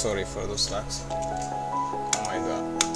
sorry for those lags oh my god.